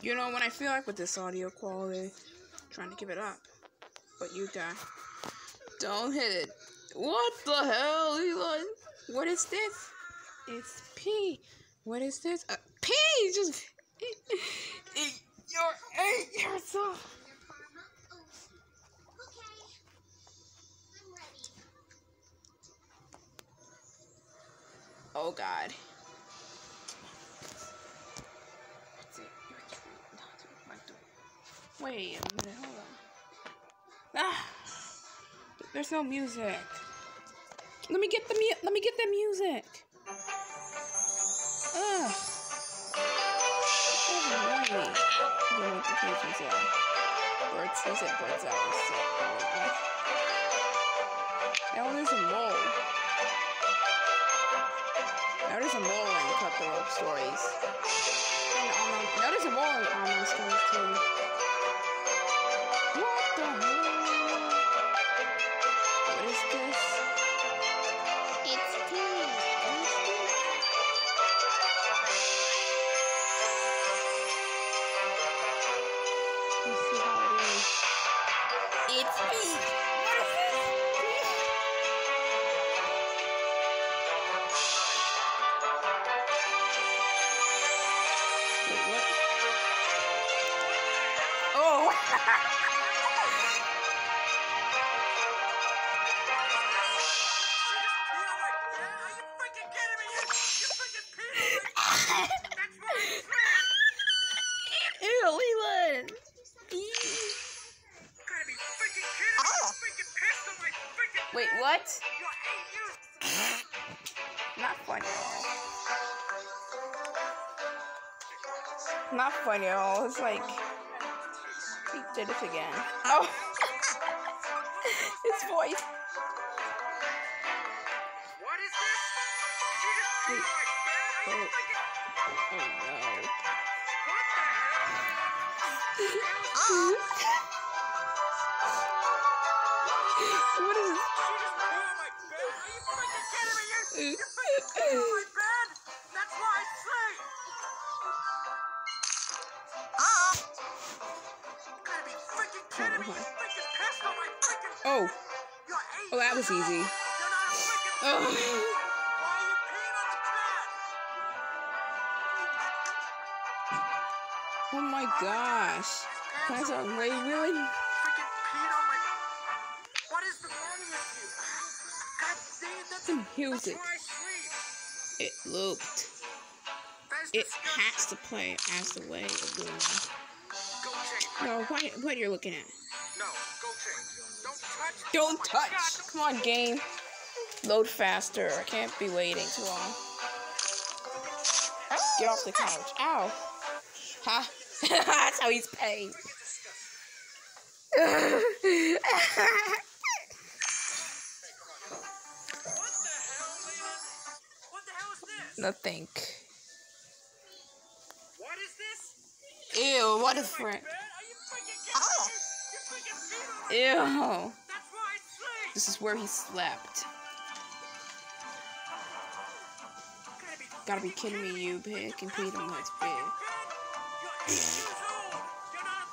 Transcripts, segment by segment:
You know, when I feel like with this audio quality, trying to give it up. But you die. Don't hit it. What the hell, Elon? What is this? It's P. What is this? Uh, P! Just. You're eight years old. Oh god. Wait a minute, hold on. Ah, there's no music. Let me get the mu- Let me get the music. Ugh. Alrighty. The notifications are. Birds. He said birds out. wait, what? Now there's a mole. Now there's a mole in Cut the Rope Stories. And online. Now there's a mole in online stories too. What is this? It's this? Let's see how it is. It's pink. Oh! Ew, Leland! Wait, what? Not funny at all. Not funny at all. It's like he did it again. Oh, his voice. What is this? Did you just pee on oh. my bed? Are you Oh. Oh no. What the hell? what is Did Oh, oh, that was easy. You're not a freaking Oh. Why are you peeing on the bed? Oh my gosh. That's a way really. freaking peed on my. What is the wrong with you? That's, music. It looped. It has to play as the way of it. Go change. No, what, what you're looking at? No, go change. Don't touch. Don't Oh touch. God, Come on, game. Load faster. I can't be waiting too long. Get off the couch. Ow. Ha. That's how he's paid. What the hell, Leland? What the hell is this? Nothing. What is this? Ew, what a My Ew. That's where This is where he slept. Gotta be kidding me, you pig and Peter Nuts big. You're eight years old. You're not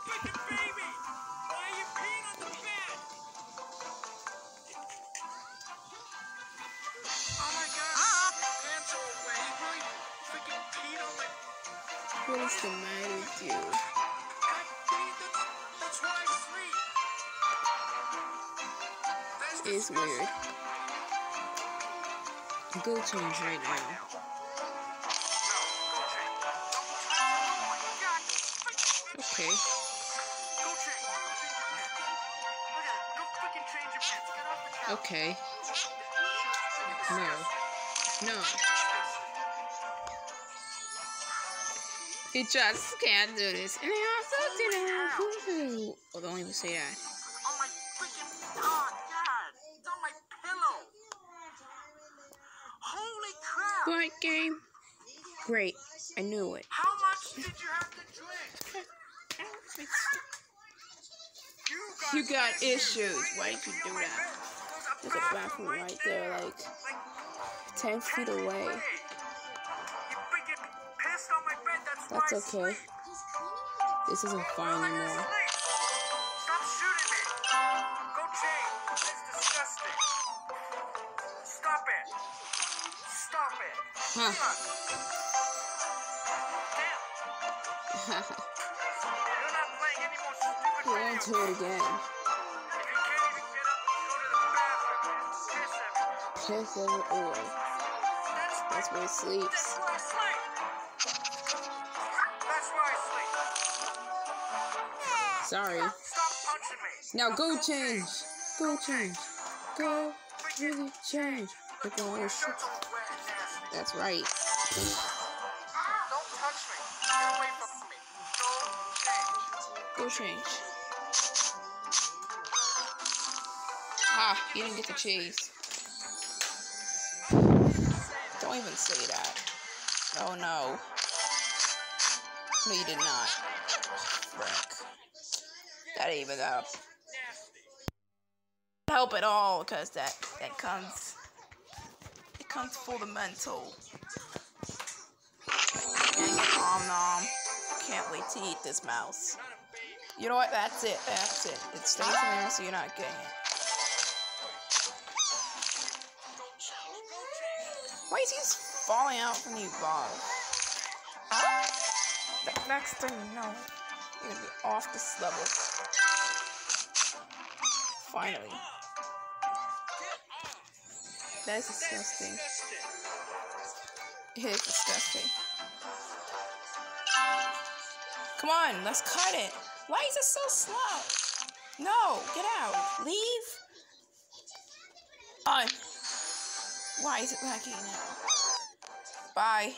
It's weird. Go change right now. Okay. Okay. No. No. You just can't do this. And I also didn't. Oh, don't even say that. Crap! Game. Great. I knew it. How much did you have to drink? You got issues. Why did you do that? There's a bathroom right there, like Like 10 feet away. You freaking pissed on my bed. That's, okay. This isn't fun anymore. Go to the bathroom, just piss. Piss everywhere. That's, where it that's sleeps. where I sleep. That's where I sleep. Sorry. Stop punching me. Now go change. Go change. Go really change. Look on your Your shirt's That's right. Don't touch me. Get away from me. Go change. Go change. Ah, you didn't get the cheese. Don't even say that. Oh no. No, you did not. Frick. That ain't even up. Help at all, because that that comes comes full of mental. Dang it, Nom. Can't wait to eat this mouse. You know what? That's it. That's it. It stays in there, so you're not getting it. Why is he just falling out from you, Bob? The next thing you know, you're gonna be off this level. Finally. That is disgusting. It is disgusting. Come on, let's cut it. Why is it so slow? No, get out. Leave. On. Why is it lagging now? Bye.